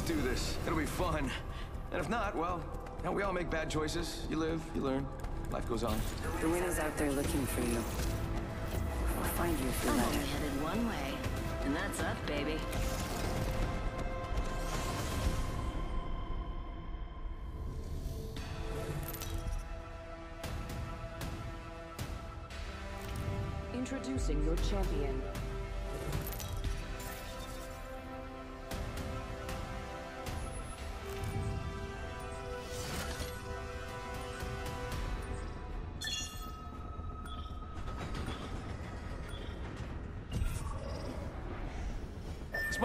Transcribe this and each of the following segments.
Let's do this. It'll be fun. And if not, well, you know, we all make bad choices. You live, you learn. Life goes on. The winner's out there looking for you. We'll find you if you I'm only headed one way, and that's up, baby. Introducing your champion.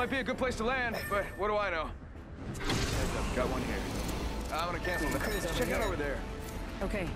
Might be a good place to land, but what do I know? Heads up, got one here. I'm gonna cancel that. Check out over there. Okay.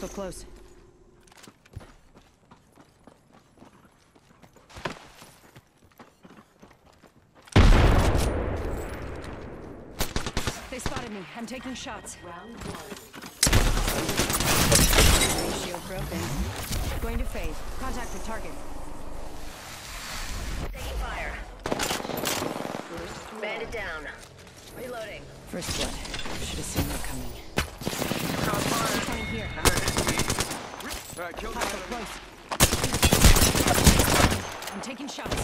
Hostile close. They spotted me. I'm taking shots. Shield broken. Going to phase. Contact the target. Taking fire. Bandit down. Reloading. First blood. Should have seen that coming. Coming here. All right, kill Hostile down. I'm taking shots. I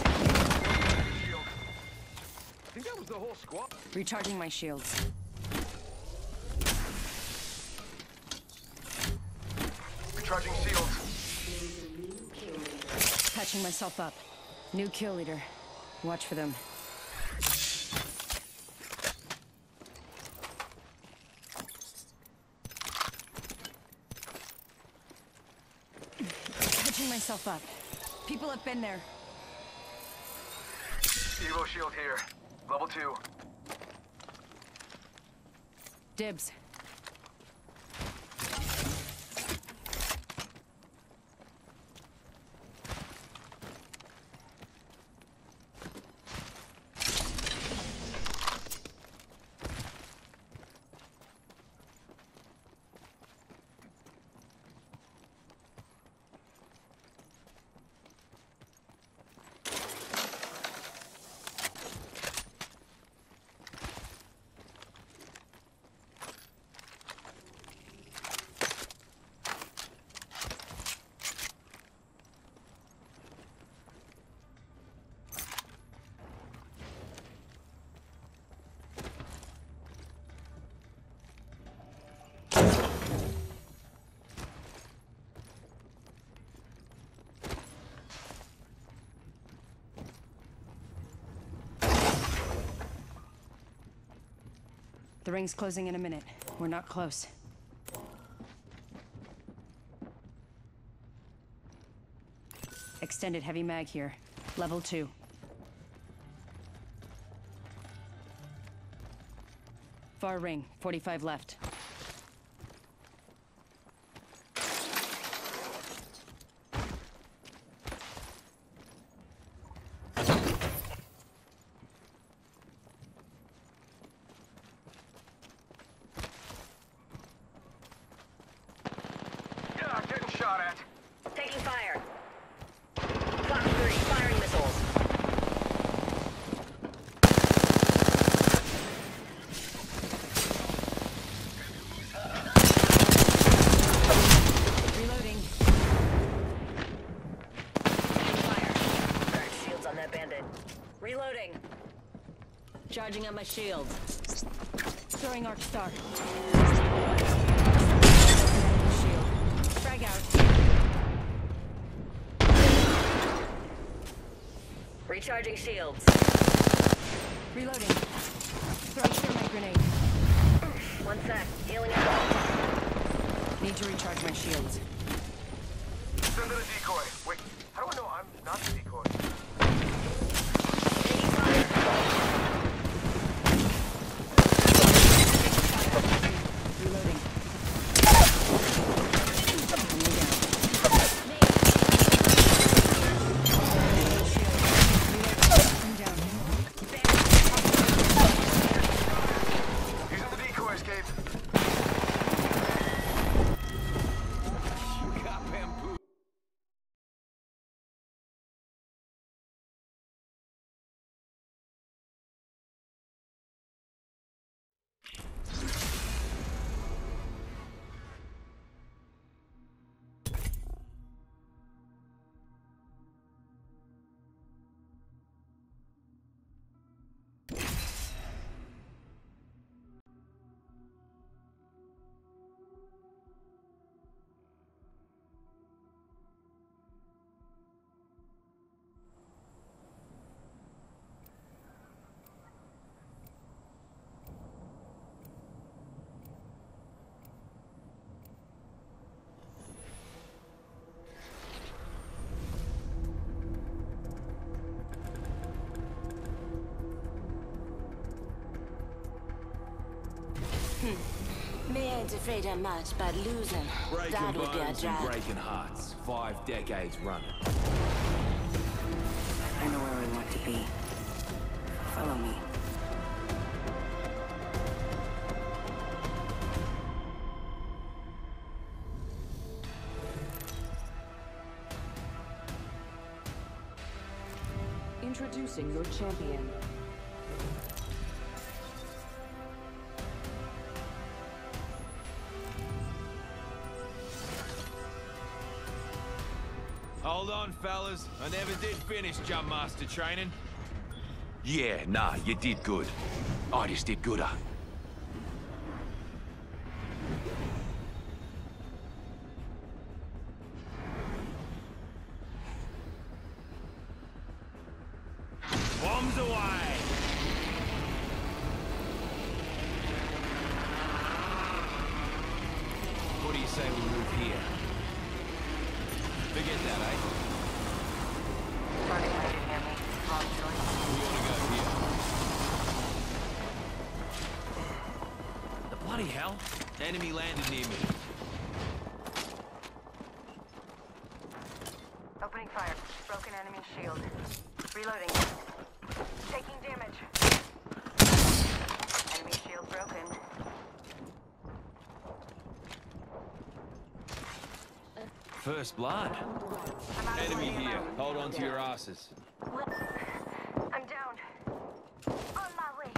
think that was the whole squad. Recharging my shields. Recharging shields. Patching myself up. New kill leader. Watch for them. Myself up. People have been there. Evo shield here. Level two. Dibs. The ring's closing in a minute. We're not close. Extended heavy mag here. Level two. Far ring, 45 left. Yeah, getting shot at. Taking fire. Fox 3, firing missiles. Reloading. Taking fire. Cracked shields on that bandit. Reloading. Charging on my shields. Throwing arc star. Frag out. Recharging shields. Reloading. Throwing thermite grenade. One sec. Healing out. Need to recharge my shields. Me ain't afraid of much, but losing, Breaking that would be a bones drag. breaking hearts. Five decades running. I know where we want to be. Follow me. Introducing your champion. Fellas. I never did finish Jump Master training. Yeah, nah, you did good. I just did gooder. First blood. Enemy here. Hold on to your asses. I'm down. On my way.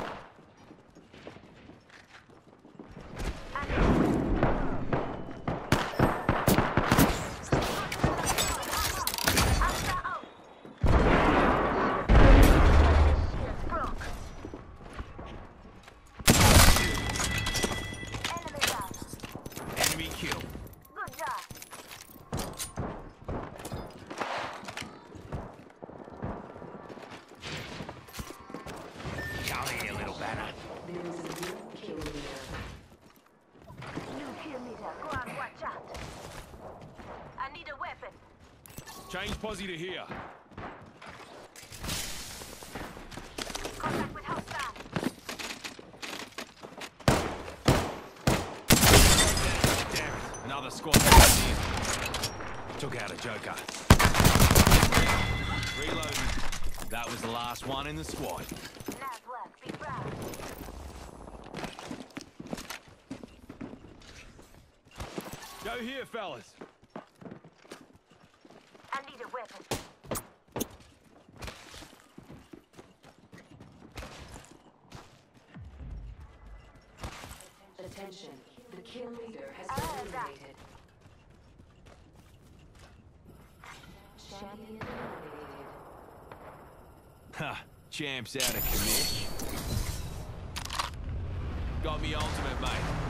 Enemy kill. Good job. Come here, little banner. There is a new kill leader. New kill leader. Go on, watch out. I need a weapon. Change posse to here. Contact with hostile. Damn it. Another squad. Joker. Reloading. That was the last one in the squad. Go here, fellas. I need a weapon. Attention. The kill leader has Ah, been that. eliminated. Champion eliminated. Ha! Champ's out of commish. Got me ultimate, mate.